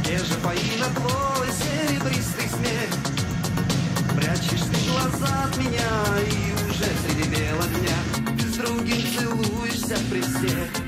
Где же поина твой серебристый снег? Прячешь ты глаза от меня И уже среди бела дня Ты с другим целуешься при всех